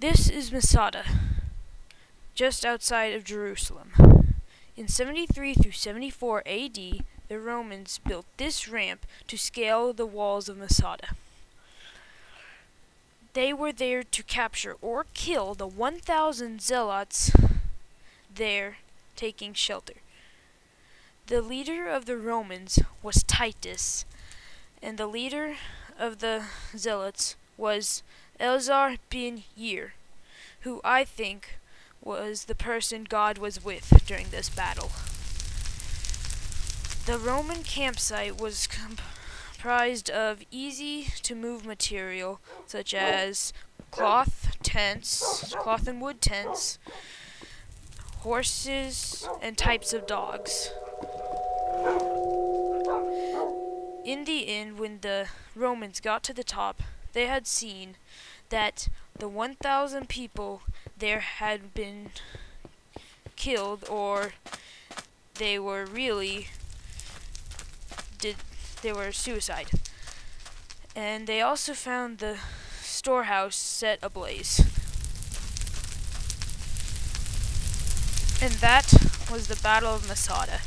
This is Masada, just outside of Jerusalem. In 73 through 74 AD, the Romans built this ramp to scale the walls of Masada. They were there to capture or kill the 1,000 zealots there taking shelter. The leader of the Romans was Titus, and the leader of the zealots was Eleazar bin Yair, who I think was the person God was with during this battle. The Roman campsite was comprised of easy to move material such as cloth tents, cloth and wood tents, horses, and types of dogs. In the end, when the Romans got to the top, they had seen that the 1,000 people there had been killed or they were really did they were suicide. And they also found the storehouse set ablaze. And that was the Battle of Masada.